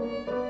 Música